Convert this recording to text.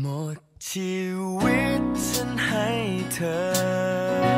หมดชีวิตฉันให้เธอ